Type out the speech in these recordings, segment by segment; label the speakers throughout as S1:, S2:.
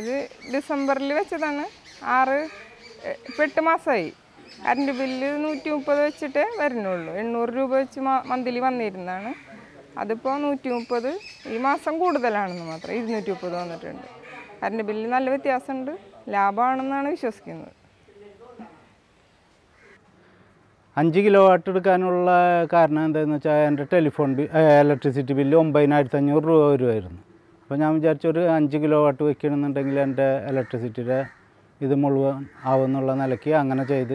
S1: ഇത് ഡിസംബറിൽ വെച്ചതാണ്. ആറ് ഇപ്പം എട്ട് മാസമായി കറണ്ട് ബില്ല് നൂറ്റി മുപ്പത് വെച്ചിട്ടേ വരുന്നുള്ളൂ. എണ്ണൂറ് രൂപ വെച്ച് മന്ത്ലി വന്നിരുന്നതാണ്. അതിപ്പോൾ നൂറ്റി മുപ്പത് ഈ മാസം കൂടുതലാണെന്ന് മാത്രം. ഇരുന്നൂറ്റി മുപ്പത് വന്നിട്ടുണ്ട്. കറണ്ട് ബില്ല് നല്ല വ്യത്യാസമുണ്ട്. ലാഭമാണെന്നാണ് വിശ്വസിക്കുന്നത്.
S2: അഞ്ച് കിലോ വാട്ട് എടുക്കാനുള്ള കാരണം എന്താണെന്ന് വെച്ചാൽ എന്റെ ടെലിഫോൺ ബിൽ ഇലക്ട്രിസിറ്റി ബില്ല് ഒമ്പതിനായിരത്തി അഞ്ഞൂറ് രൂപ വരുമായിരുന്നു അപ്പോൾ ഞാൻ വിചാരിച്ചു ഒരു അഞ്ച് കിലോ വാട്ട് വയ്ക്കണമെന്നുണ്ടെങ്കിൽ എന്റെ ഇലക്ട്രിസിറ്റിയുടെ ഇത് മുഴുവൻ ആവുമെന്നുള്ള നിലയ്ക്ക് അങ്ങനെ ചെയ്ത്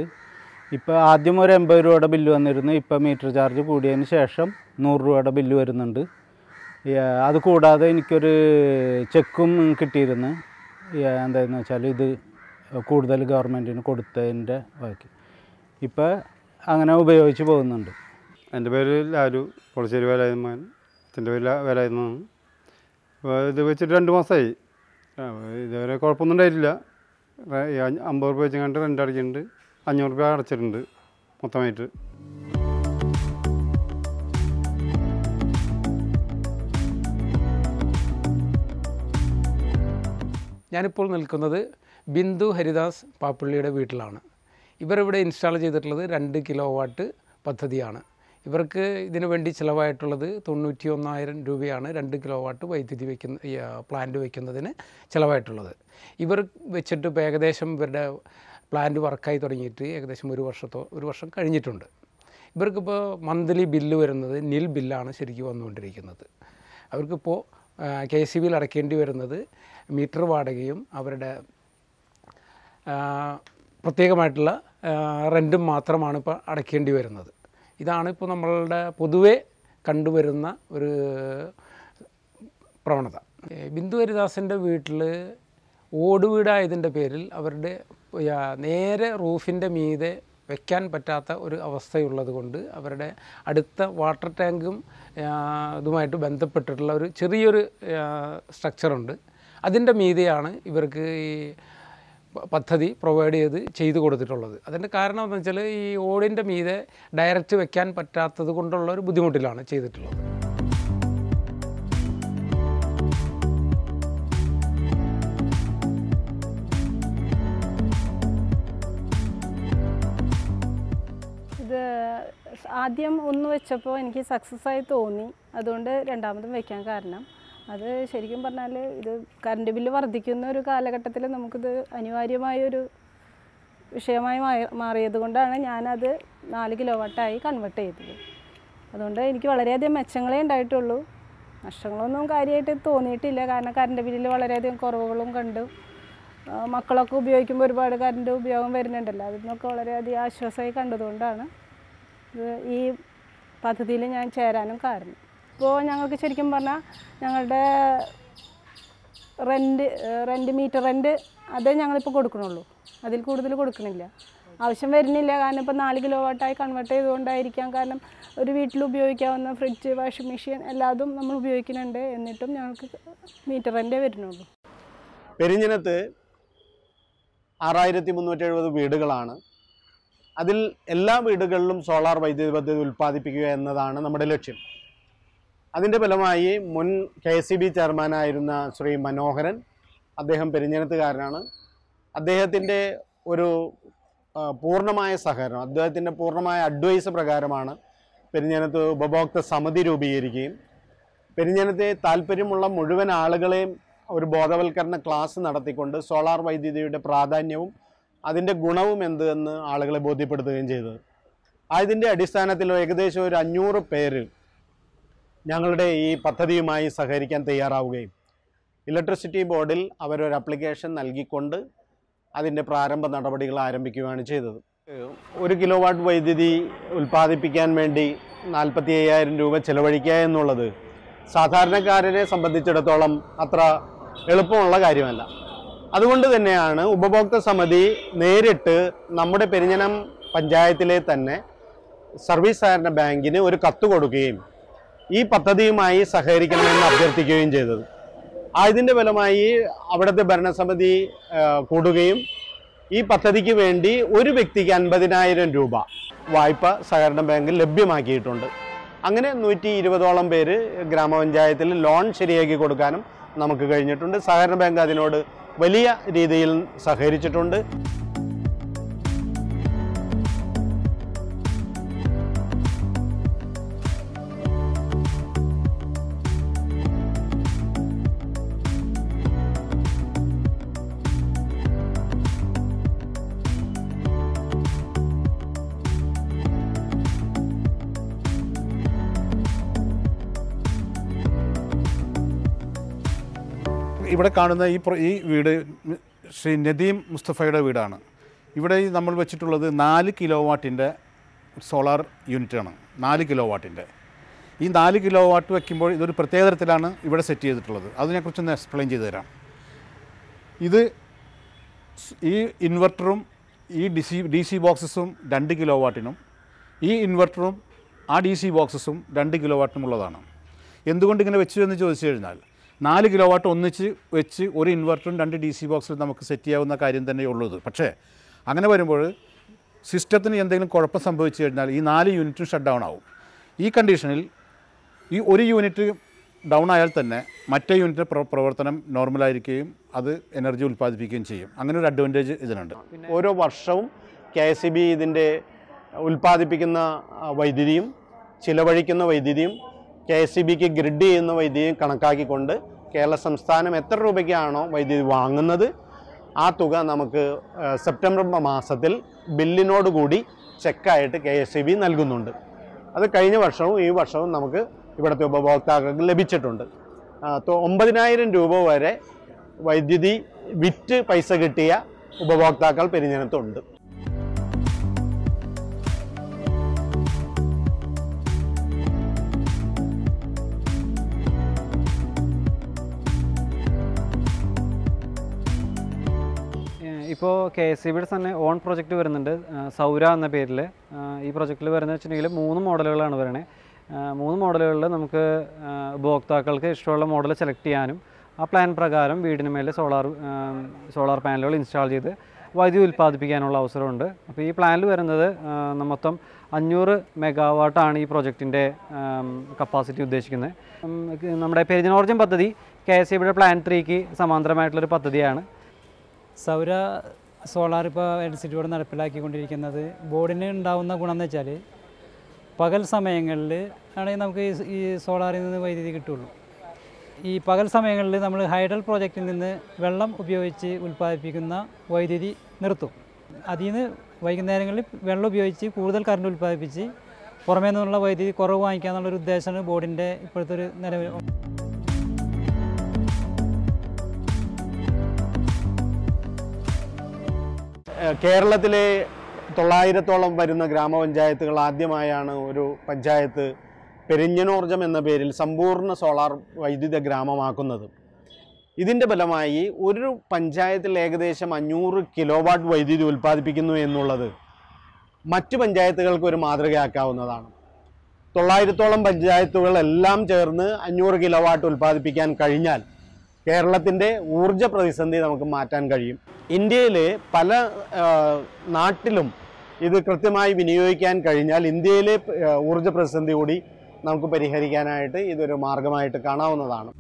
S2: ഇപ്പോൾ ആദ്യം ഒരു എൺപത് രൂപയുടെ ബില്ല് വന്നിരുന്നു. ഇപ്പോൾ മീറ്റർ ചാർജ് കൂടിയതിന് ശേഷം നൂറ് രൂപയുടെ ബില്ല് വരുന്നുണ്ട്. അത് കൂടാതെ എനിക്കൊരു ചെക്കും കിട്ടിയിരുന്നു. എന്തായെന്ന് വെച്ചാൽ ഇത് കൂടുതൽ ഗവൺമെന്റിന് കൊടുത്തതിന്റെ ബാക്കി ഇപ്പോൾ അങ്ങനെ ഉപയോഗിച്ച് പോകുന്നുണ്ട്.
S3: എന്റെ പേര് ലാലു. പൊളശ്ശേരി വേലായുധമാൻ അച്ഛന്റെ പേര് അപ്പോൾ ഇത് വെച്ചിട്ട് രണ്ട് മാസമായി. ഇതുവരെ കുഴപ്പമൊന്നും ഉണ്ടായിട്ടില്ല. അമ്പത് രൂപ വെച്ച് കണ്ട് റെന്റ് അടിക്കുന്നുണ്ട് അഞ്ഞൂറ് രൂപ അടച്ചിട്ടുണ്ട് മൊത്തമായിട്ട്.
S4: ഞാനിപ്പോൾ നിൽക്കുന്നത് ബിന്ദു ഹരിദാസ് പാപ്പിള്ളിയുടെ വീട്ടിലാണ്. ഇവരിവിടെ ഇൻസ്റ്റാൾ ചെയ്തിട്ടുള്ളത് രണ്ട് കിലോ വാട്ട് പദ്ധതിയാണ്. ഇവർക്ക് ഇതിനു വേണ്ടി ചിലവായിട്ടുള്ളത് തൊണ്ണൂറ്റി ഒന്നായിരം രൂപയാണ് രണ്ട് കിലോ വാട്ട് വൈദ്യുതി വയ്ക്കുന്ന പ്ലാന്റ് വയ്ക്കുന്നതിന് ചിലവായിട്ടുള്ളത്. ഇവർ വെച്ചിട്ട് ഇപ്പോൾ ഏകദേശം ഇവരുടെ പ്ലാന്റ് വർക്കായി തുടങ്ങിയിട്ട് ഏകദേശം ഒരു വർഷത്തോ ഒരു വർഷം കഴിഞ്ഞിട്ടുണ്ട്. ഇവർക്കിപ്പോൾ മന്ത്ലി ബില്ല് വരുന്നത് നിൽ ബില്ലാണ് ശരിക്കും വന്നുകൊണ്ടിരിക്കുന്നത്. അവർക്കിപ്പോൾ കെ സി ബിയിൽ അടയ്ക്കേണ്ടി വരുന്നത് മീറ്റർ വാടകയും അവരുടെ പ്രത്യേകമായിട്ടുള്ള റെന്റും മാത്രമാണ് ഇപ്പോൾ അടയ്ക്കേണ്ടി വരുന്നത്. ഇതാണ് ഇപ്പോൾ നമ്മളുടെ പൊതുവെ കണ്ടുവരുന്ന ഒരു പ്രവണത. ബിന്ദു ഹരിദാസിന്റെ വീട്ടിൽ ഓടുവീടായതിന്റെ പേരിൽ അവരുടെ നേരെ റൂഫിന്റെ മീതെ വെക്കാൻ പറ്റാത്ത ഒരു അവസ്ഥയുള്ളത് കൊണ്ട് അവരുടെ അടുത്ത വാട്ടർ ടാങ്കും ഇതുമായിട്ട് ബന്ധപ്പെട്ടിട്ടുള്ള ഒരു ചെറിയൊരു സ്ട്രക്ചറുണ്ട്. അതിന്റെ മീതെയാണ് ഇവർക്ക് ഈ പദ്ധതി പ്രൊവൈഡ് ചെയ്ത് ചെയ്തു കൊടുത്തിട്ടുള്ളത്. അതിന്റെ കാരണം എന്ന് വെച്ചാൽ ഈ ഓടിന്റെ മീതെ ഡയറക്റ്റ് വെക്കാൻ പറ്റാത്തത് കൊണ്ടുള്ള ഒരു ബുദ്ധിമുട്ടിലാണ് ചെയ്തിട്ടുള്ളത്.
S5: ഇത് ആദ്യം ഒന്ന് വെച്ചപ്പോൾ എനിക്ക് സക്സസ് ആയി തോന്നി. അതുകൊണ്ട് രണ്ടാമതും വെക്കാൻ കാരണം. അത് ശരിക്കും പറഞ്ഞാൽ ഇത് കറണ്ട് ബില്ല് വർദ്ധിക്കുന്ന ഒരു കാലഘട്ടത്തിൽ നമുക്കിത് അനിവാര്യമായൊരു വിഷയമായി മാറിയത് കൊണ്ടാണ് ഞാനത് നാല് കിലോ വാട്ടായി കൺവേർട്ട് ചെയ്തത്. അതുകൊണ്ട് എനിക്ക് വളരെയധികം മെച്ചങ്ങളേ ഉണ്ടായിട്ടുള്ളൂ. നഷ്ടങ്ങളൊന്നും കാര്യമായിട്ട് തോന്നിയിട്ടില്ല. കാരണം കറണ്ട് ബില്ലിൽ വളരെയധികം കുറവുകളും കണ്ടു. മക്കളൊക്കെ ഉപയോഗിക്കുമ്പോൾ ഒരുപാട് കറണ്ട് ഉപയോഗം വരുന്നുണ്ടല്ലോ. അതിൽ നിന്നൊക്കെ വളരെയധികം ആശ്വാസമായി കണ്ടതുകൊണ്ടാണ് ഇത് ഈ പദ്ധതിയിൽ ഞാൻ ചേരാനും കാരണം. ഇപ്പോൾ ഞങ്ങൾക്ക് ശരിക്കും പറഞ്ഞാൽ ഞങ്ങളുടെ റെന്റ് റെന്റ് മീറ്റർ റെന്റ് അതേ ഞങ്ങളിപ്പോൾ കൊടുക്കണുള്ളൂ. അതിൽ കൂടുതൽ കൊടുക്കണില്ല. ആവശ്യം വരുന്നില്ല. കാരണം ഇപ്പോൾ നാല് കിലോ വാട്ടായി കൺവേർട്ട് ചെയ്തുകൊണ്ടായിരിക്കാം. കാരണം ഒരു വീട്ടിൽ ഉപയോഗിക്കാവുന്ന ഫ്രിഡ്ജ് വാഷിംഗ് മെഷീൻ എല്ലാതും നമ്മൾ ഉപയോഗിക്കുന്നുണ്ട്. എന്നിട്ടും ഞങ്ങൾക്ക് മീറ്റർ റെന്റേ വരുന്നുള്ളൂ.
S6: പെരിഞ്ഞിനത്ത് ആറായിരത്തി മുന്നൂറ്റി എഴുപത് വീടുകളാണ്. അതിൽ എല്ലാ വീടുകളിലും സോളാർ വൈദ്യുതി പദ്ധതി ഉൽപ്പാദിപ്പിക്കുക എന്നതാണ് നമ്മുടെ ലക്ഷ്യം. അതിന്റെ ഫലമായി മുൻ കെ സി ബി ചെയർമാനായിരുന്ന ശ്രീ മനോഹരൻ അദ്ദേഹം പെരിഞ്ഞനത്തുകാരനാണ്. അദ്ദേഹത്തിന്റെ ഒരു പൂർണമായ സഹകരണം അദ്ദേഹത്തിന്റെ പൂർണമായ അഡ്വൈസ് പ്രകാരമാണ് പെരിഞ്ഞനത്ത് ഉപഭോക്തൃ സമിതി രൂപീകരിക്കുകയും പെരിഞ്ഞനത്തെ താല്പര്യമുള്ള മുഴുവൻ ആളുകളെയും ഒരു ബോധവൽക്കരണ ക്ലാസ് നടത്തിക്കൊണ്ട് സോളാർ വൈദ്യുതിയുടെ പ്രാധാന്യവും അതിന്റെ ഗുണവും എന്ത് എന്ന് ആളുകളെ ബോധ്യപ്പെടുത്തുകയും ചെയ്തത്. അതിന്റെ അടിസ്ഥാനത്തിൽ ഏകദേശം ഒരു അഞ്ഞൂറ് പേര് ഞങ്ങളുടെ ഈ പദ്ധതിയുമായി സഹകരിക്കാൻ തയ്യാറാവുകയും ഇലക്ട്രിസിറ്റി ബോർഡിൽ അവരൊരു അപ്ലിക്കേഷൻ നൽകിക്കൊണ്ട് അതിന്റെ പ്രാരംഭ നടപടികൾ ആരംഭിക്കുകയാണ് ചെയ്തത്. ഒരു കിലോ വാട്ട് വൈദ്യുതി ഉൽപ്പാദിപ്പിക്കാൻ വേണ്ടി നാൽപ്പത്തി അയ്യായിരം രൂപ ചെലവഴിക്കുക എന്നുള്ളത് സാധാരണക്കാരനെ സംബന്ധിച്ചിടത്തോളം അത്ര എളുപ്പമുള്ള കാര്യമല്ല. അതുകൊണ്ട് തന്നെയാണ് ഉപഭോക്തൃ സമിതി നേരിട്ട് നമ്മുടെ പെരിഞ്ഞനം പഞ്ചായത്തിലെ തന്നെ സർവീസ് സഹകരണ ബാങ്കിന് ഒരു കത്ത് കൊടുക്കുകയും ഈ പദ്ധതിയുമായി സഹകരിക്കണമെന്ന് അഭ്യർത്ഥിക്കുകയും ചെയ്തത്. ആയതിന്റെ ഫലമായി അവിടുത്തെ ഭരണസമിതി കൂടുകയും ഈ പദ്ധതിക്ക് വേണ്ടി ഒരു വ്യക്തിക്ക് അൻപതിനായിരം രൂപ വായ്പ സഹകരണ ബാങ്കിൽ ലഭ്യമാക്കിയിട്ടുണ്ട്. അങ്ങനെ നൂറ്റി ഇരുപതോളം പേര് ഗ്രാമപഞ്ചായത്തിൽ ലോൺ ശരിയാക്കി കൊടുക്കാനും നമുക്ക് കഴിഞ്ഞിട്ടുണ്ട്. സഹകരണ ബാങ്ക് അതിനോട് വലിയ രീതിയിൽ സഹകരിച്ചിട്ടുണ്ട്.
S7: ഇവിടെ കാണുന്ന ഈ ഈ വീട് ശ്രീ നദീം മുസ്തഫയുടെ വീടാണ്. ഇവിടെ നമ്മൾ വെച്ചിട്ടുള്ളത് നാല് കിലോ വാട്ടിന്റെ സോളാർ യൂണിറ്റാണ്. നാല് കിലോ വാട്ടിന്റെ ഈ നാല് കിലോ വാട്ട് വയ്ക്കുമ്പോൾ ഇതൊരു പ്രത്യേക തരത്തിലാണ് ഇവിടെ സെറ്റ് ചെയ്തിട്ടുള്ളത്. അതിനെക്കുറിച്ച് ഒന്ന് എക്സ്പ്ലെയിൻ ചെയ്തു തരാം. ഇത് ഈ ഇൻവെർട്ടറും ഈ ഡി സി ഡി സി ബോക്സസും രണ്ട് കിലോ വാട്ടിനും ഈ ഇൻവെർട്ടറും ആ ഡി സി ബോക്സസും രണ്ട് കിലോ വാട്ടിനുമുള്ളതാണ് എന്തുകൊണ്ട് ഇങ്ങനെ വെച്ചു എന്ന് ചോദിച്ചു കഴിഞ്ഞാൽ നാല് കിലോ വാട്ട് ഒന്നിച്ച് വെച്ച് ഒരു ഇൻവെർട്ടറും രണ്ട് ഡി സി ബോക്സിലും നമുക്ക് സെറ്റ് ചെയ്യാവുന്ന കാര്യം തന്നെ ഉള്ളത്. പക്ഷേ അങ്ങനെ വരുമ്പോൾ സിസ്റ്റത്തിന് എന്തെങ്കിലും കുഴപ്പം സംഭവിച്ചു കഴിഞ്ഞാൽ ഈ നാല് യൂണിറ്റും ഷട്ട് ഡൗൺ ആവും. ഈ കണ്ടീഷനിൽ ഈ ഒരു യൂണിറ്റ് ഡൗൺ ആയാൽ തന്നെ മറ്റേ യൂണിറ്റ് പ്രവർത്തനം നോർമലായിരിക്കുകയും അത് എനർജി ഉൽപ്പാദിപ്പിക്കുകയും ചെയ്യും. അങ്ങനെ ഒരു അഡ്വാന്റേജ് ഇതിനുണ്ട്.
S6: ഓരോ വർഷവും കെ എസ് ബി ഇതിന്റെ ഉൽപ്പാദിപ്പിക്കുന്ന വൈദ്യുതിയും ചിലവഴിക്കുന്ന വൈദ്യുതിയും കെ എസ് ഇ ബിക്ക് ഗ്രിഡ് ചെയ്യുന്ന വൈദ്യുതി കണക്കാക്കിക്കൊണ്ട് കേരള സംസ്ഥാനം എത്ര രൂപയ്ക്കാണോ വൈദ്യുതി വാങ്ങുന്നത് ആ തുക നമുക്ക് സെപ്റ്റംബർ മാസത്തിൽ ബില്ലിനോടുകൂടി ചെക്കായിട്ട് കെ എസ് ഇ ബി നൽകുന്നുണ്ട്. അത് കഴിഞ്ഞ വർഷവും ഈ വർഷവും നമുക്ക് ഇവിടുത്തെ ഉപഭോക്താക്കൾക്ക് ലഭിച്ചിട്ടുണ്ട്. ഒമ്പതിനായിരം രൂപ വരെ വൈദ്യുതി വിറ്റ് പൈസ കിട്ടിയ ഉപഭോക്താക്കൾ പെരിഞ്ഞനത്തുണ്ട്
S8: ഇപ്പോൾ കെ എസ് സി ബിയുടെ തന്നെ ഓൺ പ്രൊജക്റ്റ് വരുന്നുണ്ട് സൗര എന്ന പേരിൽ. ഈ പ്രൊജക്റ്റിൽ വരുന്നത് വെച്ചിട്ടുണ്ടെങ്കിൽ മൂന്ന് മോഡലുകളാണ് വരണേ. മൂന്ന് മോഡലുകളിൽ നമുക്ക് ഉപഭോക്താക്കൾക്ക് ഇഷ്ടമുള്ള മോഡൽ സെലക്ട് ചെയ്യാനും ആ പ്ലാൻ പ്രകാരം വീടിന് മേലെ സോളാർ സോളാർ പാനലുകൾ ഇൻസ്റ്റാൾ ചെയ്ത് വൈദ്യുതി ഉൽപ്പാദിപ്പിക്കാനുള്ള അവസരമുണ്ട്. അപ്പോൾ ഈ പ്ലാനിൽ വരുന്നത് മൊത്തം അഞ്ഞൂറ് മെഗാവാട്ടാണ് ഈ പ്രൊജക്റ്റിന്റെ കപ്പാസിറ്റി ഉദ്ദേശിക്കുന്നത്. നമ്മുടെ പെരിഞ്ഞോർജം പദ്ധതി കെ എസ് സി ബിയുടെ പ്ലാൻ ത്രീക്ക് സമാന്തരമായിട്ടുള്ളൊരു പദ്ധതിയാണ്.
S9: സൗര സോളാർ ഇപ്പോൾ എലക്ട്രിസിറ്റിയോട് നടപ്പിലാക്കിക്കൊണ്ടിരിക്കുന്നത്. ബോർഡിന് ഉണ്ടാവുന്ന ഗുണം എന്ന് വെച്ചാൽ പകൽ സമയങ്ങളിൽ ആണെങ്കിൽ നമുക്ക് ഈ സോളാറിൽ നിന്ന് വൈദ്യുതി കിട്ടുള്ളൂ. ഈ പകൽ സമയങ്ങളിൽ നമ്മൾ ഹൈഡൽ പ്രോജക്റ്റിൽ നിന്ന് വെള്ളം ഉപയോഗിച്ച് ഉൽപ്പാദിപ്പിക്കുന്ന വൈദ്യുതി നിർത്തും. അതിൽ നിന്ന് വൈകുന്നേരങ്ങളിൽ വെള്ളം ഉപയോഗിച്ച് കൂടുതൽ കറണ്ട് ഉൽപ്പാദിപ്പിച്ച് പുറമേ നിന്നുള്ള വൈദ്യുതി കുറവ് വാങ്ങിക്കുക എന്നുള്ളൊരു ഉദ്ദേശമാണ് ബോർഡിന്റെ ഇപ്പോഴത്തെ ഒരു നിലവിൽ
S6: കേരളത്തിലെ തൊള്ളായിരത്തോളം വരുന്ന ഗ്രാമപഞ്ചായത്തുകൾ ആദ്യമായാണ് ഒരു പഞ്ചായത്ത് പെരിഞ്ഞനോർജം എന്ന പേരിൽ സമ്പൂർണ സോളാർ വൈദ്യുത ഗ്രാമമാക്കുന്നത്. ഇതിന്റെ ഫലമായി ഒരു പഞ്ചായത്തിൽ ഏകദേശം അഞ്ഞൂറ് കിലോവാട്ട് വൈദ്യുതി ഉൽപ്പാദിപ്പിക്കുന്നു എന്നുള്ളത് മറ്റു പഞ്ചായത്തുകൾക്ക് ഒരു മാതൃകയാക്കാവുന്നതാണ്. തൊള്ളായിരത്തോളം പഞ്ചായത്തുകളെല്ലാം ചേർന്ന് അഞ്ഞൂറ് കിലോവാട്ട് ഉൽപ്പാദിപ്പിക്കാൻ കഴിഞ്ഞാൽ കേരളത്തിന്റെ ഊർജ പ്രതിസന്ധി നമുക്ക് മാറ്റാൻ കഴിയും. ഇന്ത്യയിലെ പല നാട്ടിലും ഇത് കൃത്യമായി വിനിയോഗിക്കാൻ കഴിഞ്ഞാൽ ഇന്ത്യയിലെ ഊർജ പ്രതിസന്ധി കൂടി നമുക്ക് പരിഹരിക്കാനായിട്ട് ഇതൊരു മാർഗമായിട്ട് കാണാവുന്നതാണ്.